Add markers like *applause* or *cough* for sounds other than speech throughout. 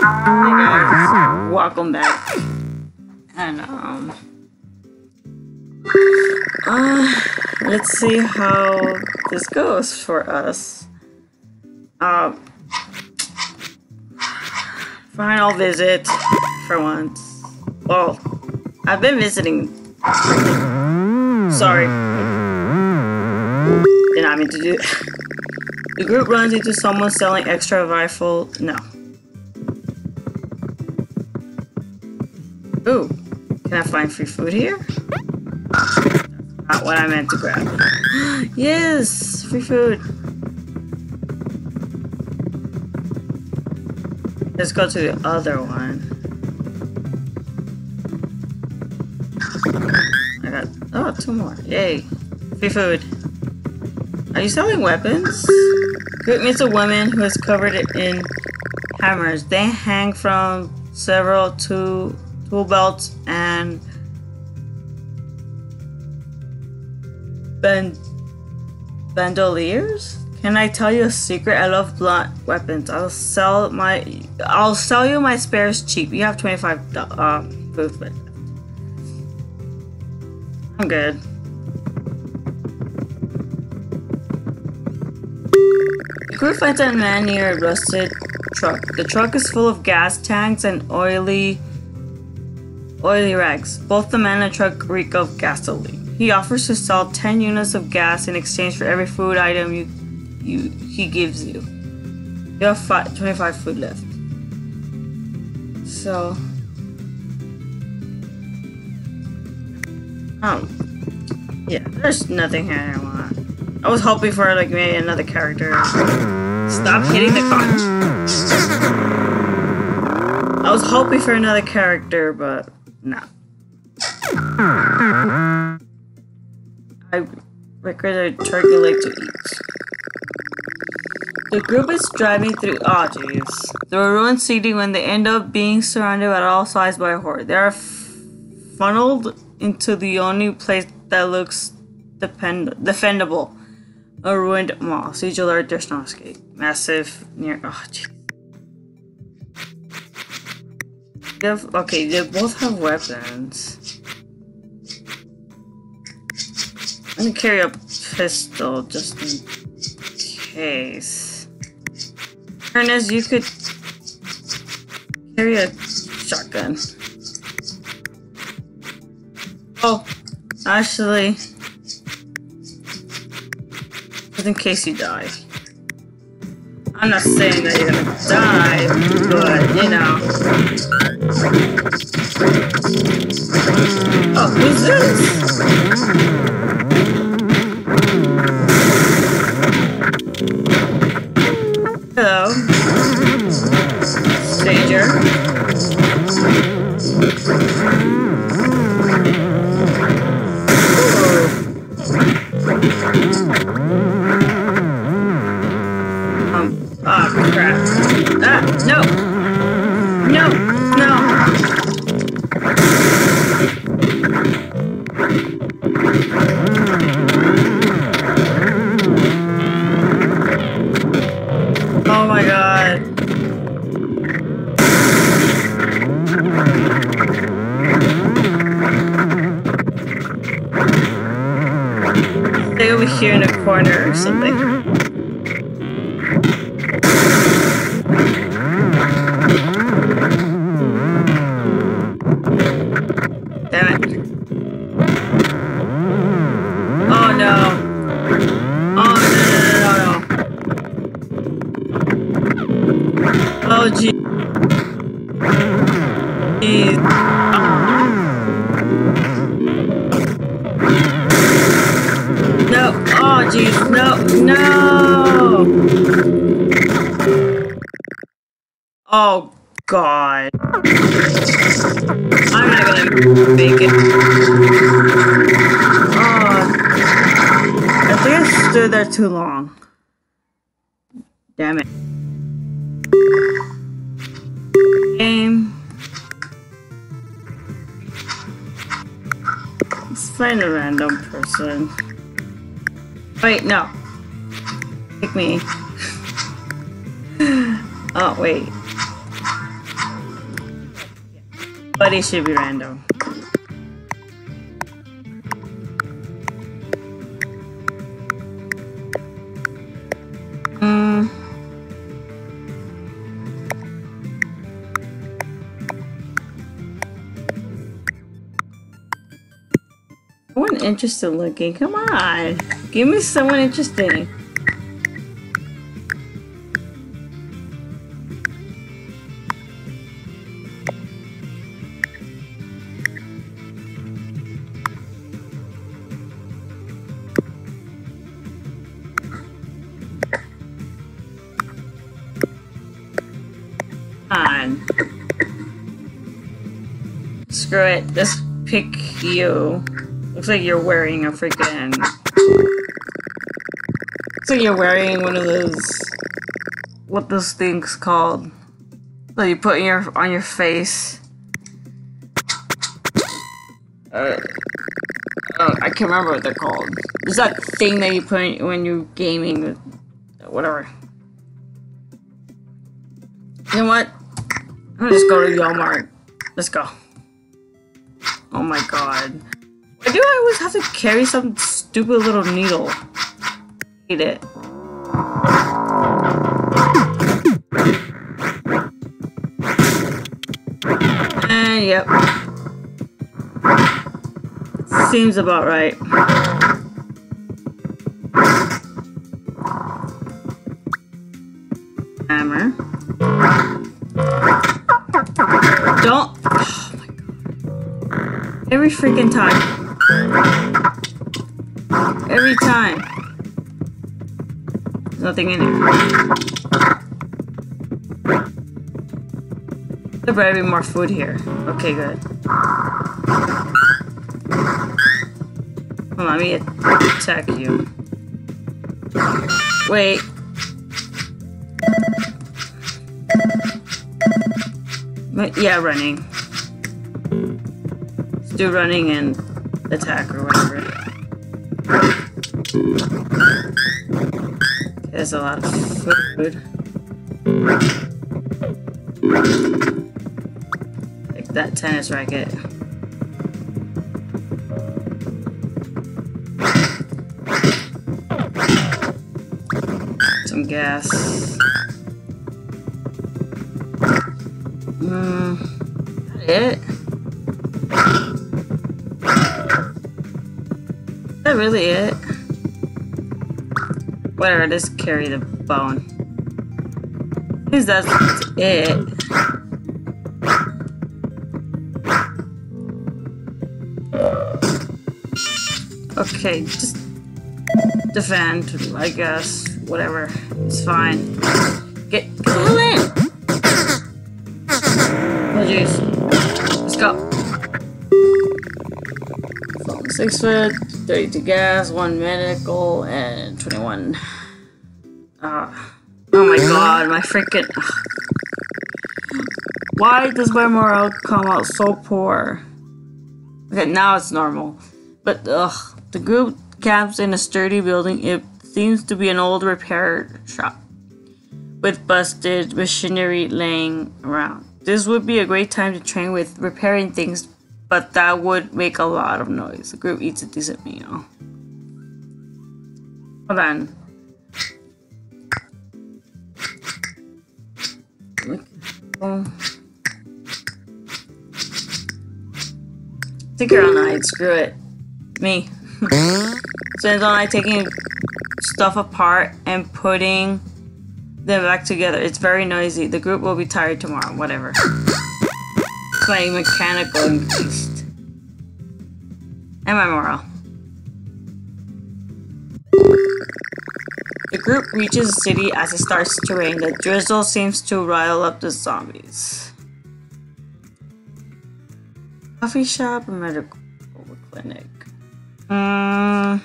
Guys, welcome back. And um, uh, let's see how this goes for us. Um, final visit for once. Well, I've been visiting. Sorry, did not mean to do. The group runs into someone selling extra rifle. No. Ooh, can I find free food here? Not what I meant to grab. *gasps* yes, free food. Let's go to the other one. I got oh two more. Yay. Free food. Are you selling weapons? Group meets a woman who is covered in hammers. They hang from several tool, tool belts and band bandoliers. Can I tell you a secret? I love blunt weapons. I'll sell my I'll sell you my spares cheap. You have 25 um movement. I'm good. The crew finds a man near a rusted truck. The truck is full of gas tanks and oily oily rags. Both the man and the truck reek of gasoline. He offers to sell 10 units of gas in exchange for every food item you, you he gives you. You have five, 25 food left. So, um, yeah, there's nothing here I want. I was hoping for like maybe another character. Stop hitting the conch. I was hoping for another character, but no. I regret a turkey leg to eat. The group is driving through. Oh, jeez. Through a ruined city when they end up being surrounded at all sides by a horde. They are funneled into the only place that looks depend- defendable a ruined mall. Siege alert, there's no escape. Massive near. Oh, jeez. They have, okay, they both have weapons. I'm gonna carry a pistol just in case. Ernest, you could carry a shotgun. Oh, actually, just in case you die. I'm not saying that you're gonna die, but you know. Mm. Oh, who's this? Something. Jeez. No. No. Oh god. I'm not gonna make it. Oh. I think I stood there too long. Damn it. Game. Let's find a random person. Wait, no. Pick me. oh, wait. But it should be random. Someone interesting looking. Come on. Give me someone interesting. on. Screw it. Let's pick you. Looks like you're wearing a freaking. Looks like you're wearing one of those. What those things called? That you put your on your face. Uh, oh, I can't remember what they're called. There's that thing that you put in when you're gaming, whatever. You know what? I'm gonna just go to Walmart. Let's go. Oh my god. Why do I always have to carry some stupid little needle? Hate it. And yep. Seems about right. Hammer. Don't. Oh my god. Every freaking time. Every time. There's nothing in it. There better be more food here. Okay, good. On, let me attack you. Wait. Yeah, running. Let's do running and attack or whatever. There's a lot of food. Like that tennis racket. Some gas. Hmm. That it? Is that really it? Whatever, just carry the bone. Because that's it. Okay, just defend, I guess. Whatever. It's fine. Get, hell in! Oh jeez. Let's go. Six foot, 32 gas, one medical, and 21. Uh, oh my god, my freaking. Why does my morale come out so poor? Okay, now it's normal. But ugh, the group camps in a sturdy building. It seems to be an old repair shop with busted machinery laying around. This would be a great time to train with repairing things, but that would make a lot of noise. The group eats a decent meal. On. Oh. think you're on night. Screw it. Me. *laughs* it's on like taking stuff apart and putting them back together. It's very noisy. The group will be tired tomorrow. Whatever. My mechanical increased. And my morale. The group reaches the city as it starts to rain. The drizzle seems to rile up the zombies. Coffee shop medical clinic? Um,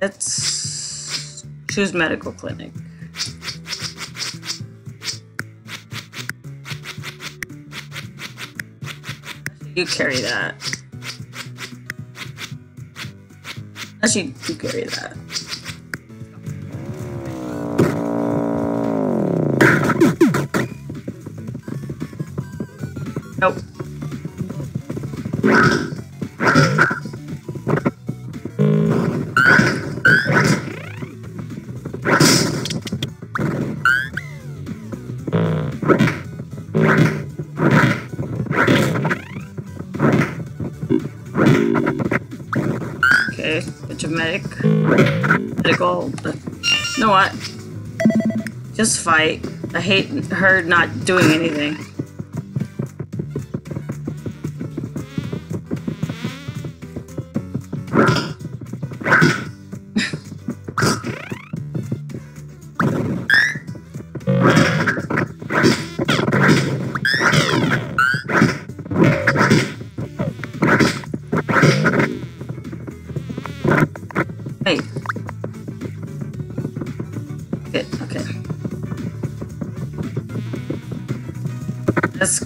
let's choose medical clinic. You carry that. Actually, you carry that. Nope. Bunch of medic. Medical. You know what? Just fight. I hate her not doing anything.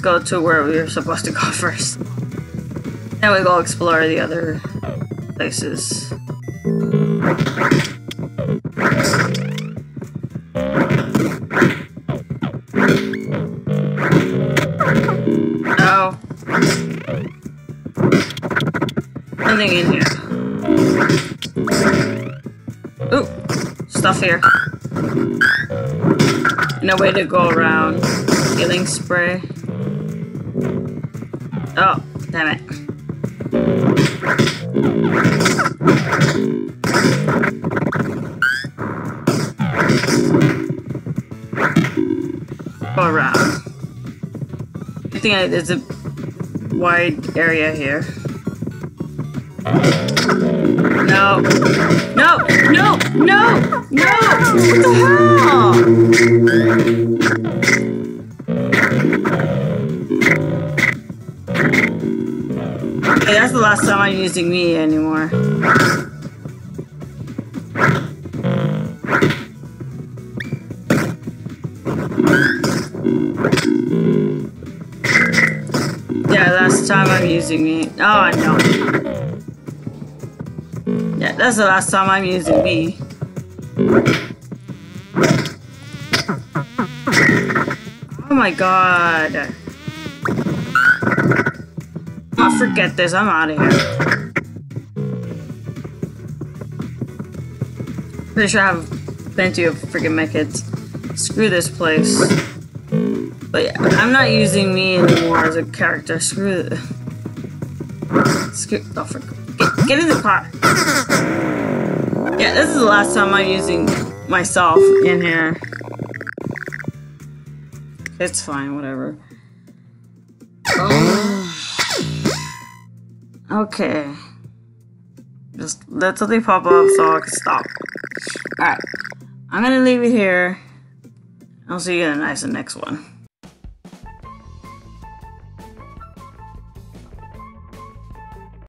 Go to where we were supposed to go *laughs* first. Then we go explore the other places. Oh. Nothing in here. Ooh, stuff here. No way to go around. Healing spray. Oh, damn it. Around. I think I, there's a wide area here. No. No! No! No! No! What the hell? That's the last time I'm using me anymore. Yeah, last time I'm using me. Oh, no. Yeah, that's the last time I'm using me. Oh my god. Oh, forget this. I'm out of here. Pretty sure I have plenty of freaking medkits. Screw this place. But yeah, I'm not using me anymore as a character. Screw it. Screw. Oh. Get, get in the car. Yeah, this is the last time I'm using myself in here. It's fine, whatever. Oh. Okay. Just let something pop up so I can stop. Alright. I'm gonna leave it here. I'll see you in the next one.